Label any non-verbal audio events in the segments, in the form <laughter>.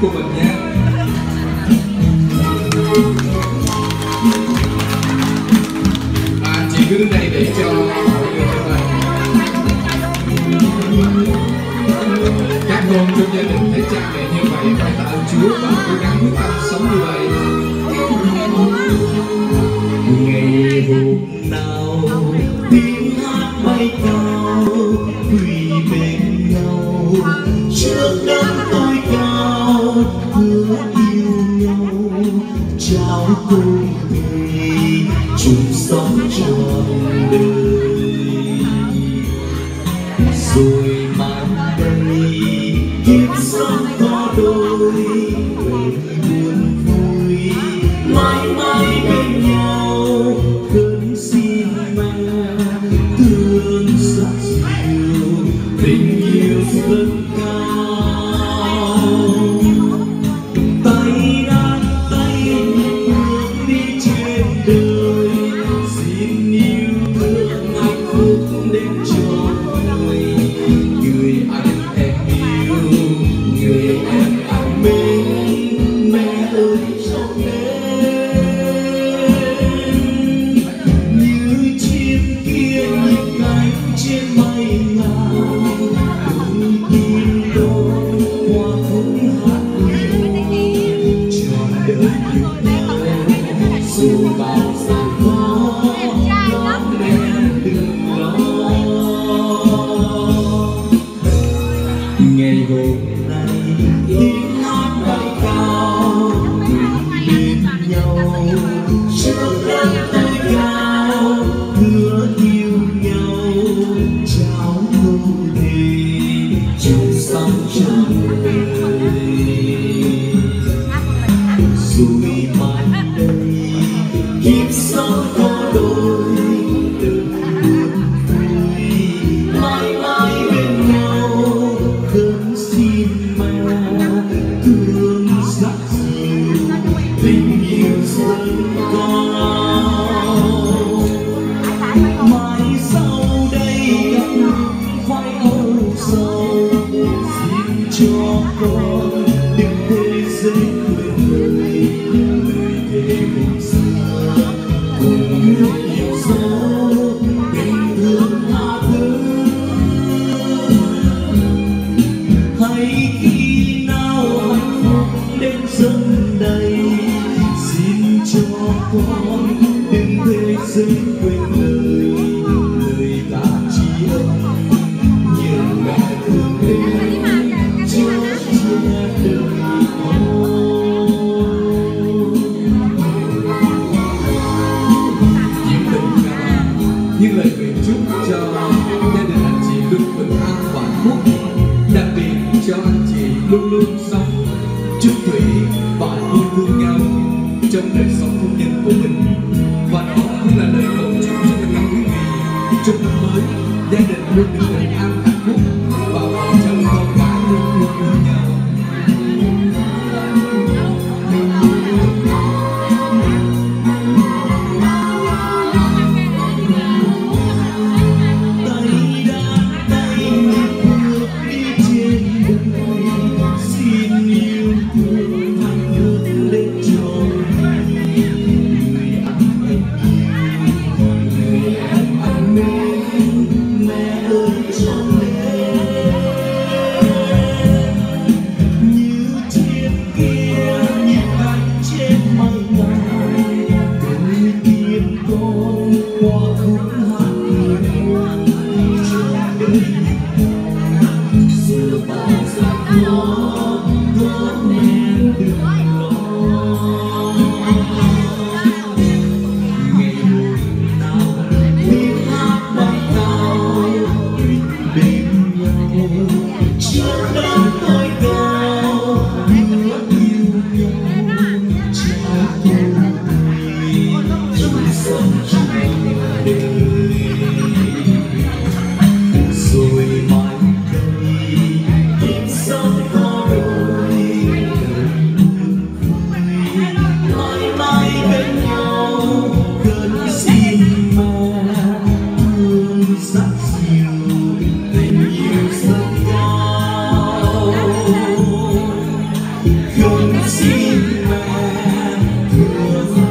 của mình nha. À, chị cứ đứng đây để cho mọi người trong này các con trong gia đình thấy cha mẹ như vậy phải tạ ơn chúa và cố gắng quyết tâm sống như vậy. Ngày hôm nào tiếng trao cùng mình chung sống trọn đời. Rồi mang đây, kiếp sống có đôi buồn vui. Mãi mãi bên nhau, cơn xin mang thương rất nhiều. Tình yêu rất kiếp sống có đôi từng mãi mãi bên nhau, khấn xin mẹ thương dắt dìu tình yêu dâng cao mai sau đây gặp phải âu sầu. chân mới gia đình luôn được bình an hạnh phúc.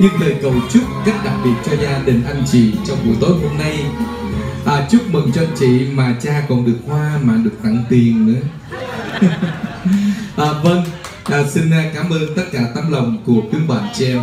những lời cầu chúc rất đặc biệt cho gia đình anh chị trong buổi tối hôm nay. À, chúc mừng cho anh chị mà cha còn được hoa mà được tặng tiền nữa. <laughs> À, vâng à, xin à, cảm ơn tất cả tấm lòng của quý bạn chị em